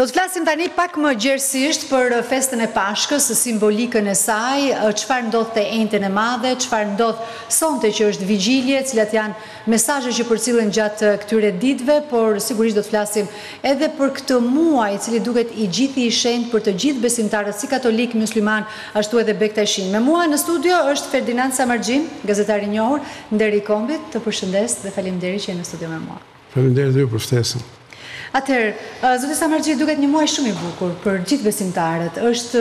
Do të flasim tani pak më gjerësisht për festën e Pashkës, simbolikën e saj, çfarë ndodh te enjten e madhe, çfarë ndodh sonte që është vigjilje, cilat janë mesazhet që përcillen gjatë këtyre ditëve, por sigurisht do të flasim edhe për këtë muaj i cili duket i gjithi i shenjtë për të gjithë besimtarët si katolikë, myslimanë, ashtu edhe bektashinë. Me mua në studio është Ferdinand Samarxhi, gazetar i njohur, Nder i Kombit, të përshëndes dhe faleminderit që je në studio me mua. Faleminderit dhe ju për ftesën. Atëherë, zoti Samarxhi, duket një muaj shumë i bukur për gjithë besimtarët. Është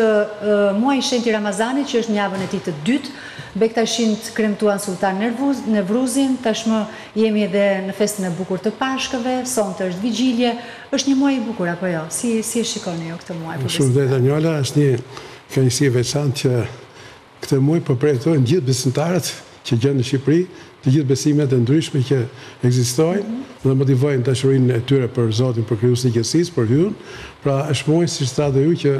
muaji i shenjtë i Ramazanit që është në javën e tij të dytë. Bektashinjtë kremtuan Sulltan Nevruzin, tashmë jemi edhe në festën e bukur të Pashkëve, sonte është vigjilje. Është një muaj i bukur apo jo? Si si e shikoni ju këtë muaj për besimtarët? Shumë drejt Anjola, është një kënaqësi e veçantë që Këtë muaj po përjetojnë gjithë besimtarët që janë në Shqipëri, të gjithë besimet e ndryshme që ekzistojnë dhe motivojnë dashurinë e tyre për Zotin, për Krijuesin e gjithësisë, për Hyjin. Pra është muaj, siç thatë dhe ju, që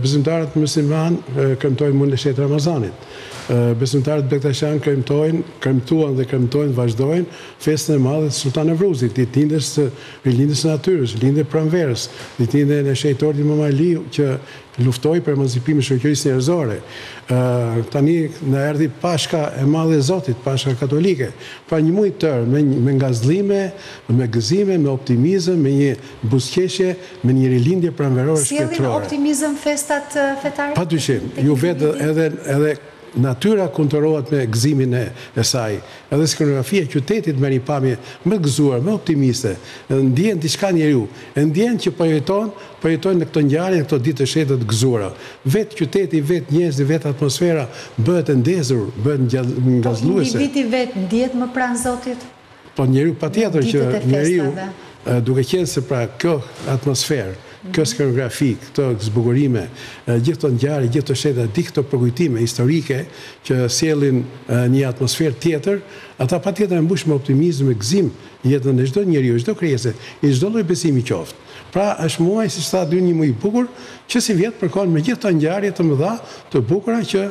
besimtarët myslimanë kremtojnë muajin e shejtë të Ramazanit. Besimtarët bektashianë kremtojnë, kremtuan dhe kremtojnë, vazhdojnë, festën e madhe të Sulltan Nevruzit, ditëlindjes, të rilindjes së natyrës, lindjen e pranverës, ditëlindjen e shejtorit Imam Aliu që Luftoi për emancipimin e shoqërisë njerëzore. Ë, tani na erdhi Pashka e Madhe e Zotit, Pashka Katolike. Pra një muj tërë me me ngazllime, me gëzime, me optimizëm, me një buzëqeshje, me një rilindje pranverore shpirtërore. Sjellin optimizëm festat fetare? Padyshim, ju vetë edhe edhe natyra konturohet me gëzimin e e saj. Edhe skenografia e qytetit merr një pamje më të gëzuar, më optimiste. Ndjen diçka njeriu. E ndjen që përjeton Po jeton në këto ngjarje në këto ditë të sheta të gëzuara. Vetë qyteti, vetë njerëzit, vetë atmosfera bëhet e ndezur, bëhet ngazëlluese. Po individi vetë ndihet më pranë Zotit? Po njeriu patjetër që Në ditët e njeriu festave. duke qenë se pra kjo atmosferë, kjo skenografi, këto zbukurime, gjithë këto ngjarje, gjithë këto sheta, gjithë këto përkujtime historike që sjellin një atmosferë tjetër, ajo patjetër e mbush me optimizëm e gëzim jetën e çdo njeriu, e çdo krijese, i çdo lloj besimi qoftë. Pra, është muaj, siç thatë dhe ju, një muaj i bukur që sivjet përkon me gjithë këto ngjarje të mëdha, të bukura që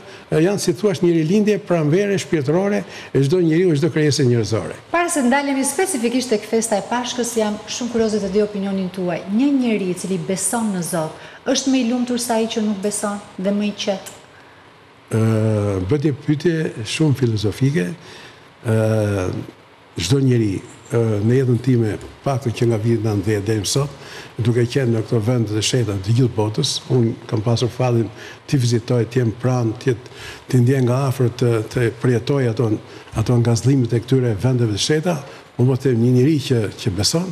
janë si të thuash një rilindje pranvere shpirtërore e çdo njeriu e çdo krijese njerëzore. Para se të ndalemi specifikisht tek festa e Pashkës, jam shumë kurioze të di opinionin tuaj. Një njeri i cili beson në Zot, është më i lumtur se ai që nuk beson dhe më i qetë? Ëë, bëtë pyetje shumë filozofike. Ëë. Çdo njeri në jetën time, paktën që nga vitet nëntëdhjetë deri më sot, duke qenë në këto vende të shejta të gjithë botës, unë kam pasur fatin t'i vizitoj, të jem pranë, të jetë, t'i ndjej nga afër, të, të përjetoj ato, ato ngazëllimet e këtyre vendeve të shejta, unë mund të them, një njeri që, që beson,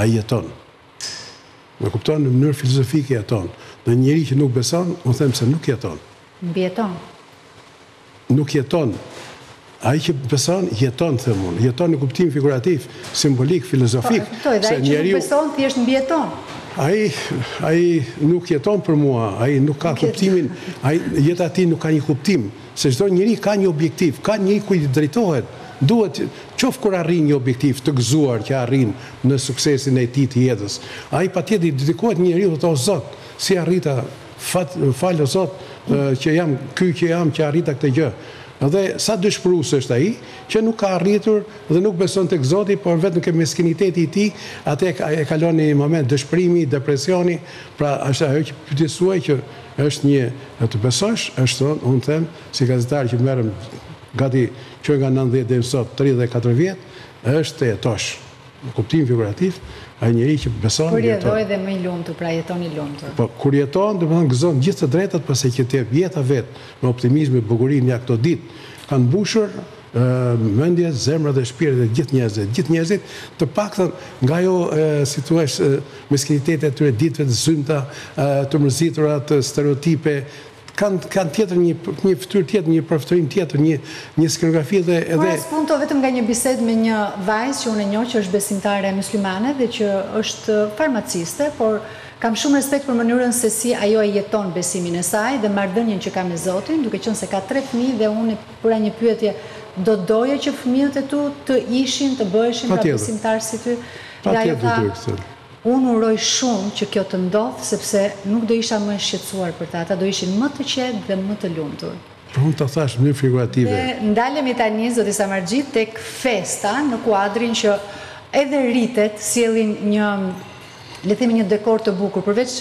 ai jeton. Me kupton, në mënyrë filozofike jeton. Dhe një njeri që nuk beson, unë them se nuk jeton. Mbijeton. Nuk jeton. Ai që beson, jeton, them unë. Jeton në kuptim figurativ, simbolik, filozofik. Po, e kuptoj, dhe ai që nuk beson, thjesht mbijeton. Ai, ai nuk jeton për mua, ai nuk ka kuptimin, ai, jeta e tij nuk ka një kuptim, se çdo njeri ka një objektiv, ka një kujt i drejtohet, duhet, qoftë kur arrin një objektiv të gëzuar që arrin në suksesin e tij të jetës, ai patjetër i dedikohet një njeriu dhe thotë o Zot, si arrita, Falë o Zot që jam ky që jam që arrita këtë gjë. Dhe sa dëshpërues është ai që nuk ka arritur dhe nuk beson tek Zoti por vetëm ke meskiniteti i tij atë e kalon në një moment dëshpërimi, depresioni, pra është ajo që pyetjes suaj që është një të besosh është thonë unë them si gazetar që merrem gati që nga nëntëdhjetë deri më sot tridhjetë e katër vjet është të jetosh. Në kuptimin figurativ, ai njeri që beson jeton. Kur jeton edhe më i lumtur, pra jeton i lumtur. Po, kur jeton, domethënë gëzon gjithë të drejtat pastaj që të jep jeta vetë me optimizëm e bukurinë ja këto ditë kanë mbushur mendjet, zemrat dhe shpirtrat e gjithë njerëzve, gjithë njerëzit, të paktën nga ajo si të thuash meskiniteti i atyre ditëve të zymta, të mërzitura, të stereotipe, Kanë kanë tjetër një një fytyrë tjetër, një përfytyrim tjetër, një një skenografi dhe edhe Marr spunto vetëm nga një bisedë me një vajzë që unë e njoh që është besimtare myslimane dhe që është farmaciste, por kam shumë respekt për mënyrën se si ajo e jeton besimin e saj dhe marrëdhënien që ka me Zotin, duke qenë se ka tre fëmijë dhe unë i bëra një pyetje do doje që fëmijët e tu të ishin, të bëheshin pra besimtarë si ty? Dhe ajo tha Unë uroj shumë që kjo të ndodhë sepse nuk do isha më e shqetësuar për ta, ata do ishin më të qetë dhe më të lumtur. Po unë ta thashë në mënyrë figurative. Dhe ndalemi tani zoti Samarxhi tek festa në kuadrin që edhe ritet sjellin një le të themi një dekor të bukur përveç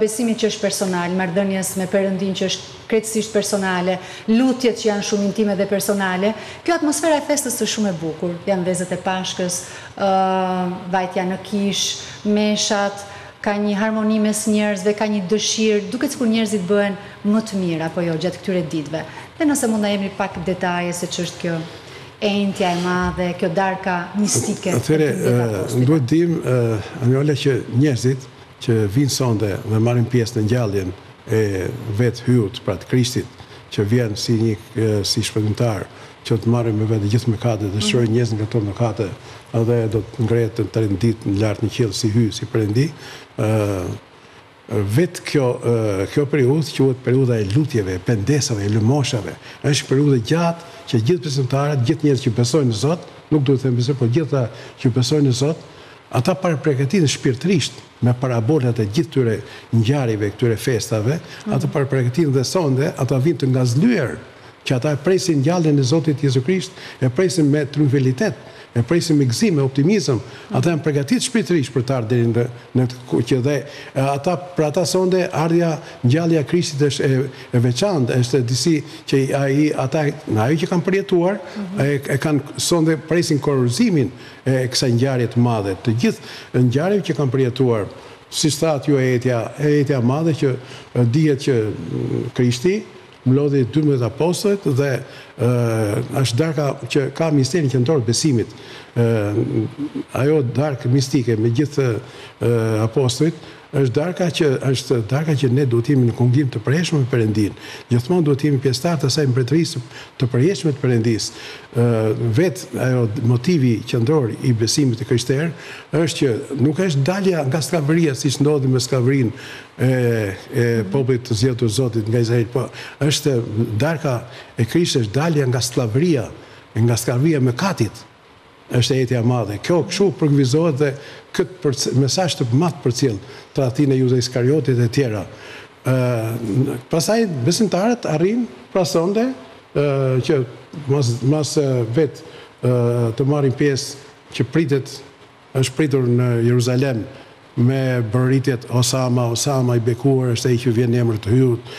besimit që është personal, marrëdhënies me Perëndinë që është, krejtësisht personale, lutjet që janë shumë intime dhe personale, kjo atmosfera e festës është shumë e bukur, janë vezët e Pashkës, vajtja në kishë, meshat, ka një harmoni mes njerëzve, ka një dëshirë, duket sikur njerëzit bëhen më të mirë apo jo gjatë këtyre ditëve. Dhe nëse mund na jepni pak detaje se ç'është kjo enjtja e madhe, kjo darka mistike. Atëherë, duhet të dimë, ë, Anjola që njerëzit që vijnë sonte dhe marrin pjesë në ngjalljen e vetë Hyjit, pra të Krishtit, që vjen si një si shpëtimtar, që do të marrë me vete gjithë mëkatet dhe do çlirojë njerëzit nga këto mëkate, dhe do të ngrihet në tretën ditë në lart në qiell si Hy, si Perëndi. Ë Vetë kjo kjo periudhë quhet periudha e lutjeve, e pendesave, e lëmoshave. Është një periudhë e gjatë që gjithë besimtarët, gjithë njerëzit që besojnë në Zot, nuk duhet të them besimtarë, por gjithë ata që besojnë në Zot, ata parapërgatiten shpirtërisht, me parabolat e gjithë këtyre ngjarjeve, këtyre festave, ata parapërgatiten dhe sonde, ata vijnë të ngazëllyer, që ata e presin ngjalljen e Zotit Jezu Krisht, e presin me trankuilitet, e presin me gëzim, me optimizëm, ata janë pregatit shpirtërisht për të ardhë deri në në këtë kohë që dhe ata për ata sonde ardhja, ngjallja e Krishtit është e e veçantë, është disi që ai ata në ajo që kanë përjetuar, e kanë sonde presin kurorëzimin, e kësaj ngjarje të madhe të gjithë ngjarjeve që kanë përjetuar siç thatë ju e enjtja e enjtja e madhe që dihet që Krishti mblodhi dymbëdhjetë apostujt dhe është darka që ka misterin qendror të besimit ajo darkë mistike me gjithë apostujt Është darka që është darka që ne duhet të jemi në kungim të përhershëm me Perëndinë. Gjithmonë duhet të jemi pjesëtarë të asaj mbretërisë të përjetshme të Perëndisë. Ë vetë ajo motivi qendror i besimit të krishterë është që nuk është dalja nga skllavëria siç ndodhi me skllavërinë e e popullit të zgjedhur Zotit nga Izraeli, po është darka e Krishtit është dalja nga skllavëria, nga skllavëria e mëkatit. Është e enjtja e madhe. Kjo kshu përvijëzohet dhe kët përc mesazh të madh përcjell tradhtinë e Juda Iskariotit e tjera. Ë pastaj besimtarët arrijnë pra sonde ë që mas mas ë vet ë të marrin pjesë që pritet Është pritur në Jeruzalem me brohoritjet Osana, Osana i bekuar është ai që vjen në emër të Hyjit,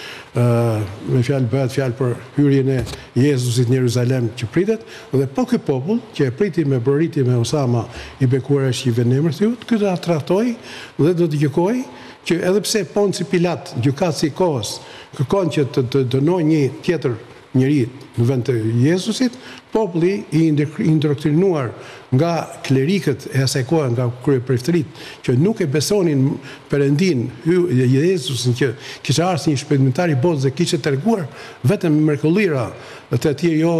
me fjalë bëhet fjalë për hyrjen e Jezusit në Jeruzalem që pritet dhe po ky popull që e priti me brohoritje me Osana i bekuar është që vjen në emër të Hyjit, ky do ta tradhtojë dhe do të gjykojë që edhe pse Ponci Pilat, gjykatësi i kohës, kërkon që të dënojë një tjetër njeri në vend të Jezusit, populli i indoktrinuar nga klerikët e asaj kohe, nga kryepriftërit që nuk e besonin Perëndinë, Jezusin që kishte ardhur si një shpëtimtar i botës dhe kishte treguar vetëm mrekullira të tjera, jo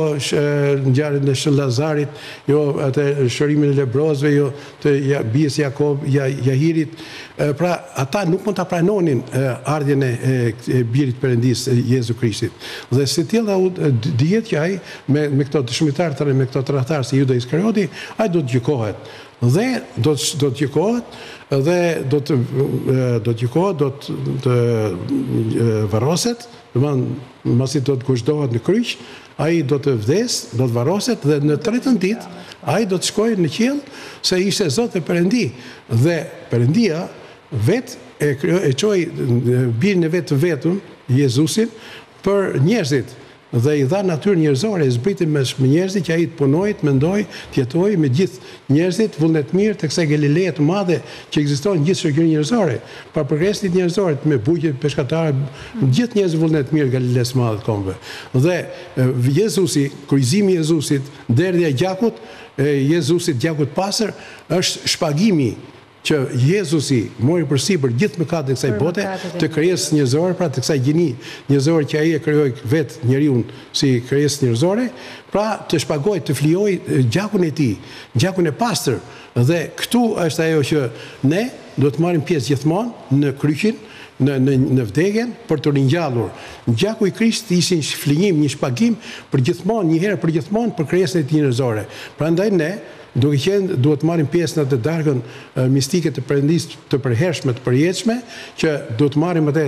ngjalljen e Shën Lazarit, jo atë shërimin e lebrozëve, jo të bijës Jakob, Ja, Jahirit, pra ata nuk mund ta pranonin ardhjen e Birit të Perëndisë, Jezu Krishtit. Dhe si tillë u dihet që ai me me këto dëshmitarë të rremë, me këto tradhtarë si Juda Iskarioti, ai do të gjykohet. Dhe do të do të gjykohet dhe do të do të gjykohet, do të të varroset, domethënë masi do të gozhdohet në kryq, Ai do të vdesë, do të varroset dhe në tretën ditë ai do të shkojë në qiell, se ishte Zot e Perëndi. Dhe Perëndia vetë e krijoi e çoi Birin e vet të vetëm, Jezusin, për njerëzit dhe i dha natyrë njerëzore, e zbriti mes njerëzit që ai të punojë, të mendojë, të jetojë me gjithë Njerëzit, vullnetmirë të kësaj Galileje të madhe që ekzistojnë gjithë shoqërinë njerëzore, pa përkatësitë njerëzore, me bujq, peshkatarë, të gjithë njerëzit e vullnetmirë të Galilesë së madhe të kombëve. Dhe Jezusi, kryqëzimi i Jezusit, derdhja e gjakut e Jezusit, gjakut të pastër, është shpagimi Që Jezusi mori përsipër gjithë mëkatet e kësaj bote, të krijesës njerëzore, pra të kësaj gjini njerëzore që Ai e krijoi vetë njeriun si krijesë njerëzore, pra të shpagojë, të flijojë gjakun e Tij, gjakun e pastër. Dhe këtu është ajo që ne duhet të marrim pjesë gjithmonë në kryqin, në në në vdekjen për t'u ringjallur. Gjaku i Krishtit ishte një flijim, një shpagim përgjithmonë, një herë përgjithmonë për krijesën e Tij njerëzore. Prandaj ne Duke qenë duhet të marrim pjesë në atë darkën mistike të Perëndisë të përhershme, të përjetshme, që duhet të marrim atë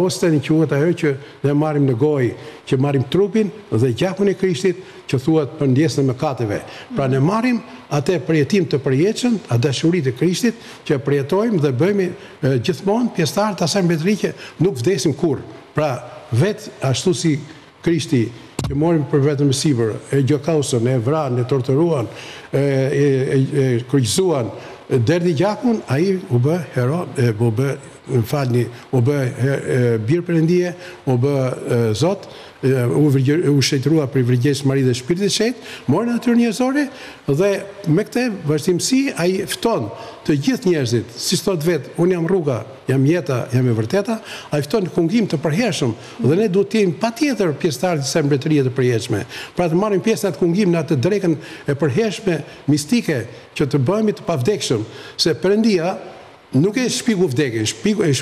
osten që quhet ajo që ne marrim në gojë, që marrim trupin dhe gjakun e Krishtit që thuhet për ndjesën e mëkateve. Pra ne marrim atë përjetim të përjetshëm, atë dashuri të Krishtit që e përjetojmë dhe bëhemi gjithmonë pjesëtarë të asaj mbretëri që nuk vdesim kurrë. Pra vetë ashtu si Krishti, që morën për vete më sipër, e gjakosën, e vranë, e torturuan, e, e, e, e kryqëzuan, derdhi gjakun, ai u bë hero, e, u bë, më falni, u bë he, e, bir Perëndie, u bë e, Zot, e, u, vrgje, u shejtërua prej Virgjëreshës Mari dhe Shpirtit të Shenjtë, mori natyrë njerëzore dhe me këtë vazhdimësi ai fton të gjithë njerëzit, siç thotë vetë, unë jam rruga, jam jeta, jam e vërteta, ai fton në kungim të përhershëm, Dhe ne duhet të jemi patjetër pjesëtarë të kësaj mbretërie të përjetshme, pra të marrim pjesë në atë kungim, në atë drekën e përhershme mistike që të bëhemi të pavdekshëm, se Perëndia nuk e shpiku vdekjen,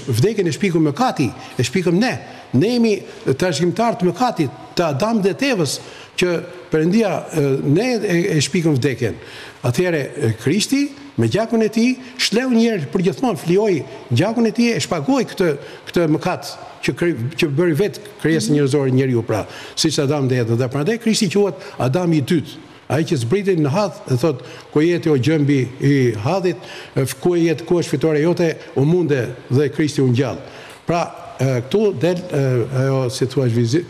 vdekjen e shpiku mëkati, e shpikëm ne. Ne jemi trashëgimtarë të mëkatit, të Adamit dhe të Evës, që Perëndia ne e shpikëm vdekjen. Atëherë Krishti me gjakun e tij shleu një herë përgjithmonë, flijoi gjakun e tij e shpagoi këtë këtë mëkat. që kri, që bëri vetë krijesën njerëzore njeriun pra, siç Adam dhe Eva, dhe prandaj Krishti quhet Adami i dytë, ai që zbret në hadh dhe thotë, ku je ti o gjëmbi i hadhit, ku je ti, ku është fitoria jote, u munde dhe Krishti u ngjall. Pra, këtu del ajo, si thua, vizi,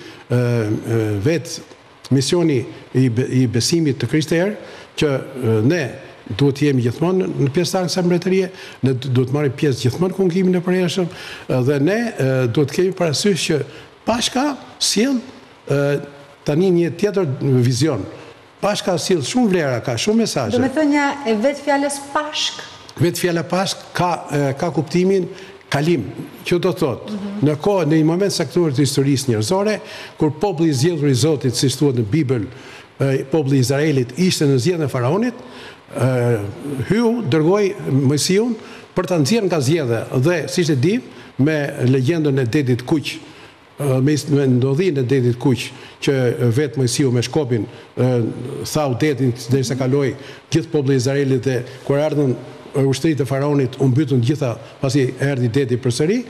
vetë Misioni i besimit të krishterë që ne duhet të jemi gjithmonë pjesëtarë të kësaj mbretërie, ne duhet të marrim pjesë gjithmonë në kungimin e përhershëm dhe ne duhet të kemi parasysh që Pashka sjell tani një tjetër vizion. Pashka sjell shumë vlera, ka shumë mesazhe. Domethënia e vetë fjalës Pashkë? Vetë fjala Pashkë ka ka kuptimin Kalim, që do të thotë, në kohë, në një moment caktuar të historisë njerëzore, kur populli i zgjedhur i Zotit, siç thuhet në Bibël, populli i Izraelit ishte në zgjedhën e faraonit, Hyu dërgoi Moisiun për ta nxjerrë nga zgjedha dhe siç e dimë me legjendën e Detit Kuq, Me ndodhinë e Detit Kuq, që vetë Moisiu me shkopin thau detin derisa kaloi gjithë populli i Izraelit dhe kur erdhën ushtëritë e faraonit u mbytën të gjitha pasi erdhi deti përsëri,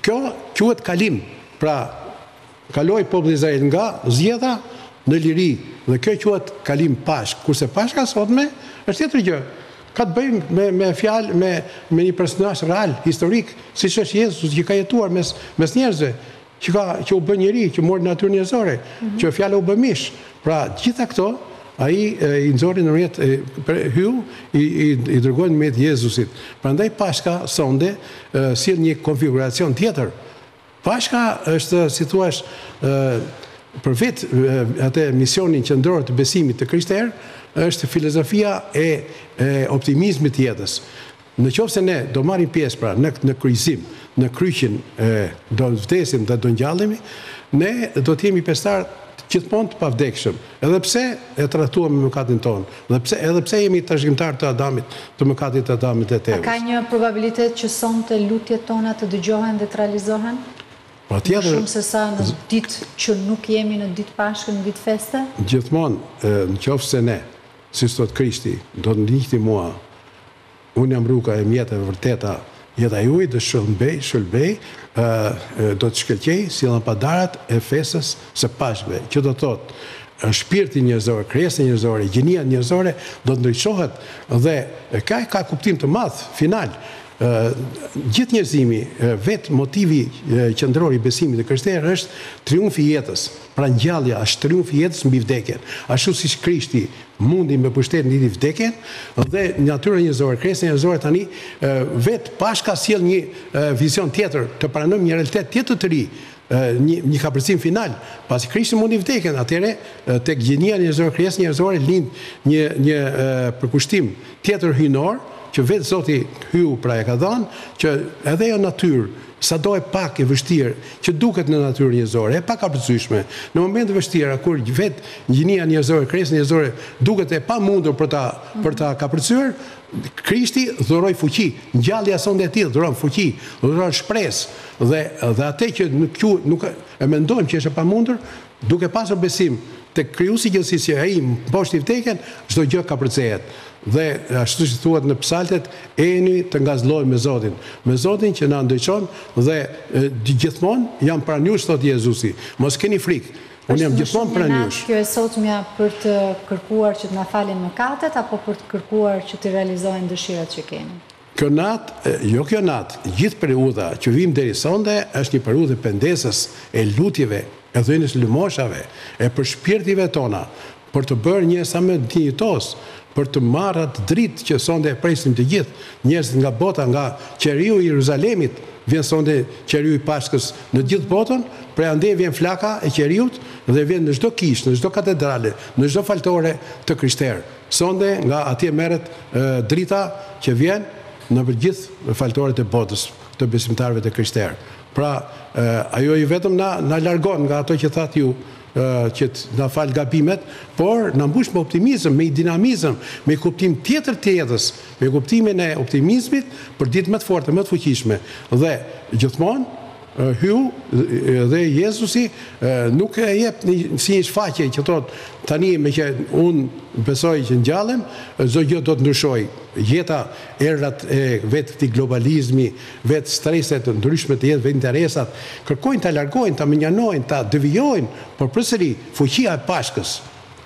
kjo quhet kalim. Pra kaloi populli i Izraelit nga zgjedha në liri dhe kjo quhet kalim Pashkë, kurse Pashka e sotme është tjetër gjë. Ka të bëjë me me fjalë me me një personazh real, historik, siç është Jezusi që ka jetuar mes mes njerëzve, që ka që u bë njeri, që mori natyrë njerëzore, mhm. që fjala u bë mish. Pra, të gjitha këto ai i nxori në jetë për Hyu i i, i dërgoi nëpërmjet Jezusit. Prandaj Pashka sonte sjell një konfiguracion tjetër. Pashka është, si thua, për vetë atë misionin qendror të besimit të krishterë, është filozofia e optimizmit të jetës. Në qoftë se ne do marrim pjesë pra në në kryqëzim, në kryqin do vdesim dhe do ngjallemi, ne do të jemi pjesëtarë gjithmonë të pavdekshëm. Edhe pse e tradhtuam me mëkatin tonë, edhe pse, edhe pse jemi trashëgimtarë të Adamit, të mëkatit të Adamit dhe të A ka Evës. një probabilitet që sonte lutjet tona të dëgjohen dhe të realizohen? Më Patjetër, shumë se sa në z- ditë që nuk jemi në ditë Pashke, në ditë feste? Gjithmonë, e, në qoftë se ne, siç thotë Krishti, do të ndiqni mua, Unë jam rruga e jetë e vërteta jeta juaj do shëlbej shëlbej do të shkëlqej si llambadarët e festës së Pashkëve që do të thotë shpirti njerëzor krijesa njerëzore gjinia njerëzore do të ndriçohet dhe ka ka kuptim të madh final gjithë njerëzimi vetë motivi qendror i besimit të krishterë është triumfi i jetës. Pra ngjallja është triumfi i jetës mbi vdekjen. Ashtu siç Krishti mundi me pushtet mbi vdekjen dhe natyra njerëzore, krijesa njerëzore tani vetë Pashka sjell një vizion tjetër, të pranojmë një realitet tjetër të ri, një një kapërcim final. Pasi Krishti mundi vdekjen, atëherë tek gjinia njerëzore, krijesa njerëzore lind një një përkushtim tjetër hyjnor, që vetë Zoti hyu pra e ka dhënë, që edhe ajo natyrë sado e pak e vështirë që duket në natyrë njerëzore, e pakapërcyeshme. Në momente të vështira, kur vetë gjinia njerëzore, krijesa njerëzore duket e pamundur për ta për ta kapërcyer, Krishti dhuroi fuqi. Ngjallja sonte e tij dhuron fuqi, dhuron shpresë dhe dhe atë që nuk e mendojmë që është e pamundur, Duke pasur besim tek Krijuesi i gjithësisë që Ai mposhti vdekjen, çdo gjë kapërcehet. Dhe, ashtu që thuhet në Psaltet, Ejeni të ngazëllohemi me Zotin. Me Zotin që na ndriçon dhe gjithmonë jam pranë jush, thotë Jezusi. Mos keni frikë. Unë jam gjithmonë pranë jush. Është më shumë një natë kjo e sotmja për të kërkuar që të na falen mëkatet apo për të kërkuar që të realizohen dëshirat që kemi? Kjo natë, jo kjo natë, gjithë periudha që vijmë deri sonte është një periudhë e pendesës, e lutjeve, e dhënies lëmoshave, e përshpirtjeve tona për të bërë njerëz sa më dinjitoz, për të marrë atë dritë që sonte e presim të gjithë njerëzit nga bota, nga qeriu i Jeruzalemit, vjen sonte qeriu i Pashkës në gjithë botën, prej andej vjen flaka e qeriut dhe vjen në çdo kishë, në çdo katedrale, në çdo faltore të krishterë. Sonte nga atje merret drita që vjen nëpër gjithë faltoret e botës të besimtarëve të krishterë. Pra, ajo jo vetëm na largon nga ato që thatë ju, që të na falë gabimet, por na mbush me optimizëm, me dinamizëm, me kuptim tjetër të jetës, me kuptimin e optimizmit për ditë më të fortë e më të fuqishme. Dhe gjithmonë Hyu dhe Jezusi nuk e jep si një shfaqje që thotë tani meqë unë besoj që ngjallem, çdo gjë do të ndryshojë. Jeta, erërat e vetë këtij globalizmi, vetë strese të ndryshme të jetës, vetë interesat, kërkojnë ta largojnë, ta mënjanojnë, ta devijojnë, por përsëri, fuqia e Pashkës,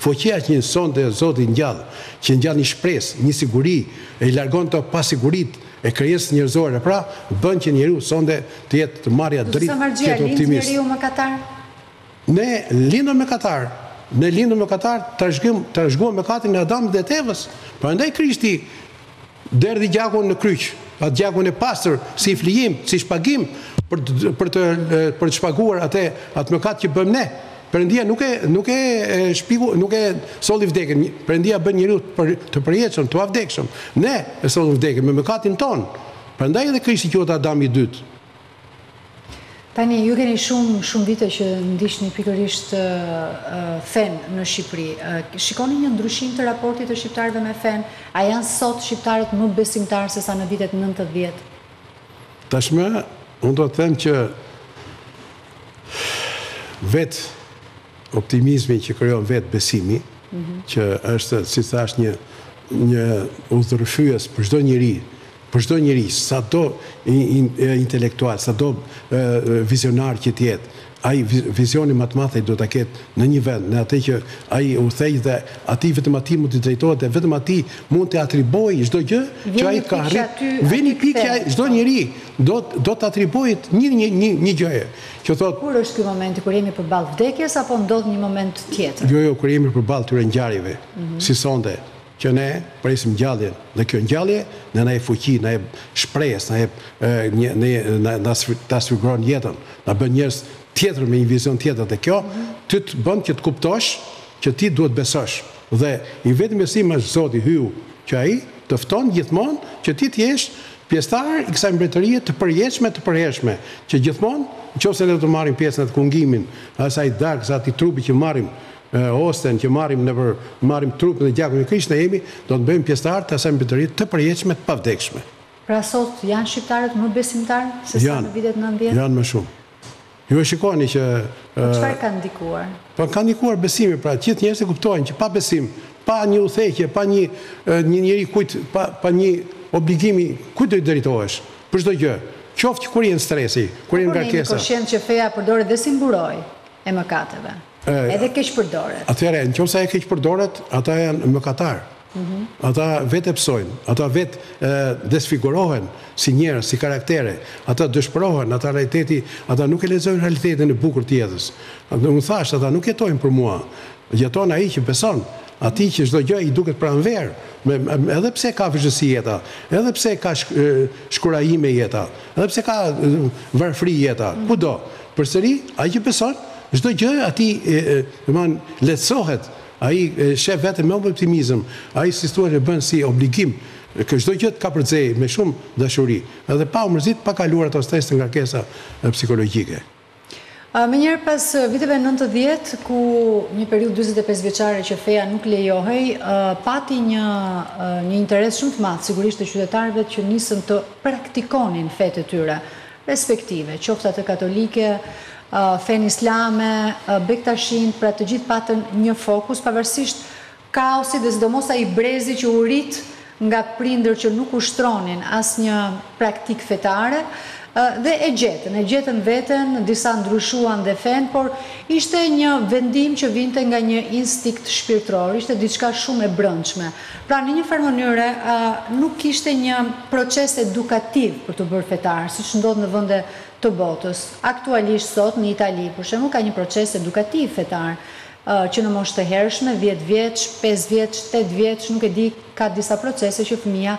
Fuqia që një sonte Zoti ngjall, që ngjall një shpresë, një siguri, e largon këto pasiguritë e krijesës njerëzore, pra, bën që njeriu sonte të jetë, të marrë atë dritë, të jetë optimist. Ne lindëm mëkatarë. Ne lindëm mëkatarë, trashëguam mëkatin e Adamit dhe të Evës. Prandaj Krishti Derdhi gjakun në kryq, atë gjakun e pastër, si flijim, si shpagim, për të, për të, për të shpaguar atë, atë mëkat që bëmë ne. Perëndia nuk e, nuk e shpiku, nuk e solli vdekjen. Perëndia bëri njeriun të, të përjetshëm, të pavdekshëm. Ne e sollim vdekjen me mëkatin tonë. Prandaj edhe Krishti quhet Adami i dytë. Tani, ju keni shumë, shumë vite që ndiqni pikërisht fen në Shqipëri. Shikoni një ndryshim të raportit të shqiptarëve me fen? A janë sot shqiptarët më besimtarë se sa në vitet nëntëdhjetë? Tashmë, unë do të them që vetë Optimizmi që krijon vetë besimi, që është, siç thashë, një një udhërrëfyes për çdo njeri, për çdo njeri, sado intelektual, sado vizionar që të jetë, ai vizionin më të madh ai duhet ta ketë në një vend, në atë që e udhëheq dhe atij vetëm atij mund t'i drejtohet dhe vetëm atij mund t'i atribuojë çdo gjë që ai ka arritë. Vjen një pikë që ai, çdo njeri, do do të atribuojë një një gjëje. Kur është ky momenti kur jemi përballë vdekjes apo ndodh një moment tjetër? Jo, jo, kur jemi përballë këtyre ngjarjeve, si sonte, që ne presim ngjalljen dhe kjo ngjallje na na jep fuqi, na jep shpresë, na jep një një na na na sfiguron jetën, na bën njerëz tjetër me një vizion tjetër dhe kjo ty të bën që të kuptosh që ti duhet të besosh dhe i vetmi besim është Zoti, Hyu, që ai të fton gjithmonë që ti të jesh Pjesëtarë i kësaj mbretërie të përjetshme të përhershme, që gjithmonë, qoftë se ne do të marrim pjesë në atë kungimin e asaj darkës, atij trupi që marrim, hosten që marrim nëpër, marrim trupin dhe gjakun e Krishtit, ne jemi, do të bëhemi pjesëtarë të asaj mbretërie të përjetshme të pavdekshme. Pra sot janë shqiptarët më besimtarë se sa në vitet nëntëdhjetë? Janë, janë më shumë. Ju e shikoni që... Po çfarë ka ndikuar? Po ka ndikuar besimi, pra gjithë njerëzit e kuptojnë që pa besim, pa një udhëheqje, pa një një njeri kujt pa pa një obligimi kujt do i drejtohesh për çdo gjë, qoftë që kur je në stres, kur je në ngarkesa. Po jemi koshient që feja përdoret dhe si mburojë e mëkateve. Edhe keqpërdoret. Atëherë, qoftë se ajo keqpërdoret, ata janë mëkatarë. Ata vetë e pësojnë, ata vetë desfigurohen si njerëz, si karaktere, ata dëshpërohen, ata realiteti, ata nuk e lexojnë realitetin e bukur të jetës. Unë thashë, ata nuk jetojnë për mua, jeton ai që beson, atij që çdo gjë i duket pranverë, edhe pse ka vështirësi jeta, edhe pse ka shkurajime jeta, edhe pse ka varfëri jeta, kudo, përsëri, ai që beson, çdo gjë atij, domethënë, lehtësohet, Ai e sheh veten me optimizëm, ai si të thuash e bën si obligim që çdo gjë të kapërcejë me shumë dashuri, edhe pa u mërzitë, pa kaluar ato strese, ngarkesa psikologjike. Menjëherë pas viteve nëntëdhjetë, ku një periudhë dyzet e pesë vjeçare që feja nuk lejohej, pati një një interes shumë të madh, sigurisht të qytetarëve që nisën të praktikonin fetë e tyre. respektive, qoftë atë katolike, fenë islame, bektashinë, pra të gjithë patën një fokus, pavarësisht kaosit dhe sidomos ai brezi që u rrit nga prindër që nuk ushtronin asnjë praktikë fetare, dhe e gjetën, e gjetën veten, disa ndryshuan dhe fenë, por ishte një vendim që vinte nga një instikt shpirtëror, ishte diçka shumë e brendshme. Pra në një farë mënyre nuk kishte një proces edukativ për t'u bërë fetar, siç ndodh në vende të botës. Aktualisht sot në Itali, për shembull, ka një proces edukativ fetar, që në moshë të hershme, dhjetë vjeç, pesë vjeç, tetë vjeç, nuk e di, ka disa procese që fëmija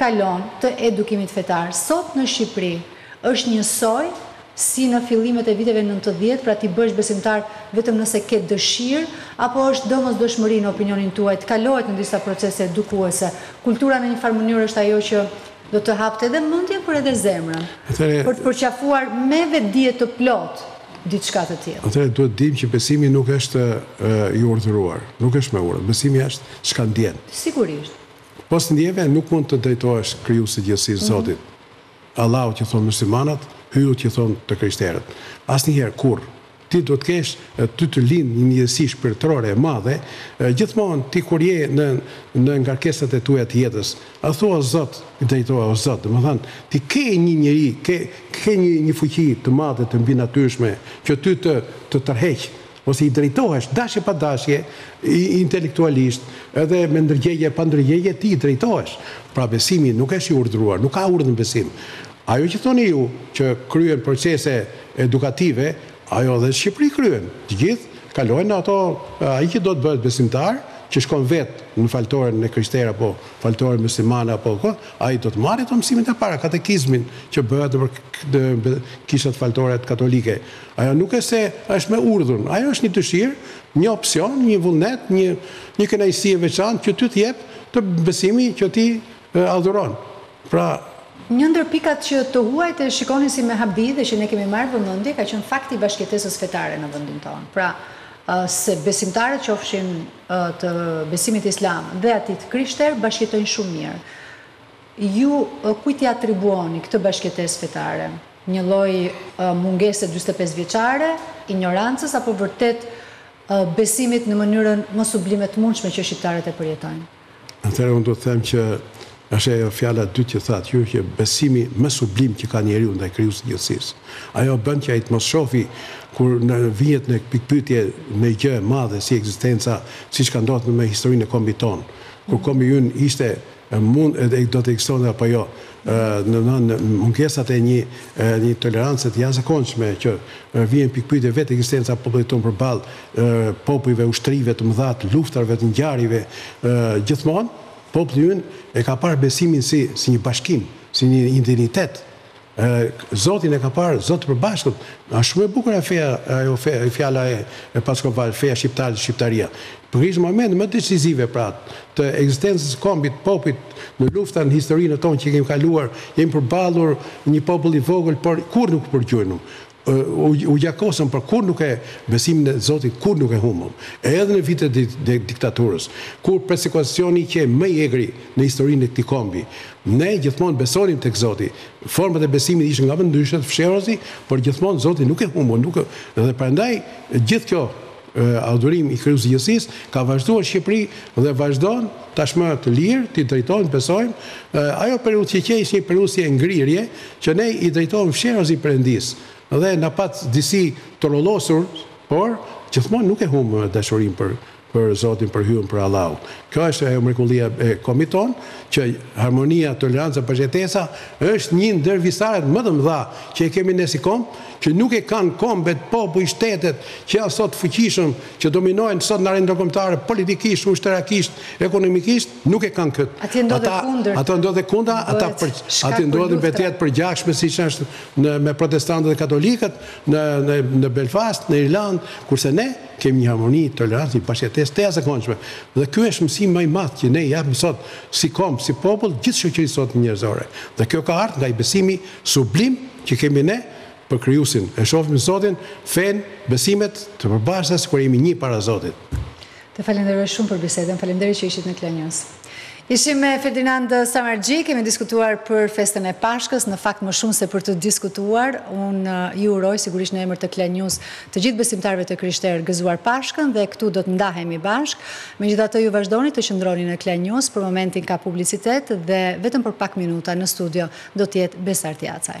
kalon të edukimit fetar. Sot në Shqipëri është njësoj si në fillimet e viteve nëntëdhjetë, pra ti bëhesh besimtar vetëm nëse ke dëshirë, apo është domosdoshmëri në opinionin tuaj të kalohet në disa procese edukuese? Kultura në një farë mënyrë është ajo që do të hapte edhe mendjen por edhe zemrën, për të përqafuar me vetëdije të plotë diçka të tillë. Atëherë duhet të dimë që besimi nuk është i urdhëruar, nuk është me urdhër, besimi është çka ndjen. Sigurisht. Po s'ndjeve nuk mund t'i drejtohesh Krijuesit të gjithësisë, Zotit. Allahut që thonë muslimanët, Hyjit që thonë të krishterët. Asnjëherë, kurrë. Ti duhet të kesh, ty të lind një ndjesi shpirtërore e madhe, gjithmonë ti kur je në në ngarkesat e tuaja të jetës, a thua Zot, i drejtohej o Zot, domethënë ti ke një njeri, ke ke një një fuqi të madhe të mbinatyrshme që ty të të tërheq ose i drejtohesh dashje pa dashje, intelektualisht, edhe me ndërgjegje e pa ndërgjegje, ti i drejtohesh. Pra besimi nuk është i urdhëruar, nuk ka urdhër në besim. Ajo që thoni ju, që kryhen procese edukative, ajo edhe në Shqipëri kryhen. Të gjithë kalojnë në ato, ai që do të bëhet besimtar, që shkon vetë në faltoren e krishterë apo faltoren myslimane apo kë, ai do të marri ato mësimet e para, katekizmin që bëhet nëpër kishat, faltoret katolike. Ajo nuk është se është me urdhër, ajo është një dëshirë, një opsion, një vullnet, një një kënaqësi e veçantë që ty të jep te besimi që ti adhuron. Pra. Një ndër pikat që të huajt e shikonin si me habi dhe që ne kemi marrë vëmendje ka qenë fakti i bashkëjetesës fetare në vendin tonë. Pra, se besimtarët qofshin të besimit islam dhe atij të krishterë bashkëjetojnë shumë mirë. Ju kujt ia atribuoni këtë bashkëjetesë fetare? Një lloj mungese dyzet e pesë vjeçare, injorancës apo vërtet besimit në mënyrën më sublime të mundshme që shqiptarët e përjetojnë? Atëherë unë do të them që është ajo fjala e dytë që thatë ju që besimi më sublim që ka njeriu ndaj Krijuesit të gjithësisë. Ajo bën që ai të mos shofi kur në vihet në pikëpyetje ndonjë gjë e madhe si ekzistenca, siç ka ndodhur me historinë e kombit tonë, kur kombi ynë ishte mund edhe do të ekzistonte apo jo, në në mungesat e një një tolerance të jashtëzakonshme që vinë në pikëpyetje vetë ekzistenca e popullit tonë përballë popujve, ushtrive të mëdha, të luftrave, të ngjarjeve, gjithmonë populli ynë e ka parë besimin si si një bashkim, si një identitet, Zotin e ka parë Zot të përbashkët është shumë e bukur ajo feja ajo fe fjala e e Pashko Vasës feja shqiptare shqiptaria për këtë ishte momente më decizive pra të ekzistencës së kombit popullit në lufta në historinë tonë që kemi kaluar jemi përballur një popull i vogël por kurrë nuk u përgjunjëm U gjakosëm, por kurrë nuk e, besimin e Zotit kurrë nuk e humbëm. Edhe në vitet e diktaturës, kur persekuacioni qe më i egri në historinë e këtij kombi, ne gjithmonë besonim tek Zoti. Format e besimit ishin nga më të ndryshmet, fshehurazi, por gjithmonë Zotin nuk e humbëm, nuk, dhe prandaj gjithë kjo, Adhurim i Krijuesit të Gjithësisë, ka vazhduar në Shqipëri dhe vazhdon tashmë të lirë t'i drejtohemi, besojmë. Ajo periudhë që qe ishte një periudhë si e ngrirje, që ne i drejtohemi fshehurazi Perëndisë dhe na pat disi trullosur, por gjithmonë nuk e humbëm atë dashurinë për për Zotin, për Hyun, për Allahun. Kjo është ajo mrekullia e kombit tonë, që harmonia, toleranca, bashkëjetesa është një ndër visaret më të mëdha që e kemi ne si komb, që nuk e kanë kombet, popuj, shtetet, që janë sot të fuqishëm, që dominojnë sot në arenë ndërkombëtare, politikisht, ushtarakisht, ekonomikisht, nuk e kanë këtë. Atje ndodh e kundërta. Atje ndodh e kundërta, atje ndodhin betejat e përgjakshme siç është me protestantët dhe katolikët në në në Belfast, në Irlandë, kurse ne kemi një harmoni, tolerancë, një bashkëjetesë të jashtëzakonshme. Dhe ky është mësimi më i madh që ne i japim sot si komb, si popull, gjithë shoqërisë sot njerëzore. Dhe kjo ka ardhur nga ai besimi sublim që kemi ne për Krijuesin, e shohim Zotin, fenë, besimet, të përbashkëta sikur jemi një para Zotit. Të falenderoj shumë për bisedën, faleminderit që ishit në Klan News. Ishim me Ferdinand Samarxhi, kemi diskutuar për festën e Pashkës, në fakt më shumë se për të diskutuar, unë uh, ju uroj sigurisht në emër të Klan News të gjithë besimtarëve të krishterë gëzuar Pashkën dhe këtu do të ndahemi bashkë. Megjithatë ju vazhdoni të qëndroni në Klan News, për momentin ka publicitet dhe vetëm për pak minuta në studio do të jetë Besart Jaçaj.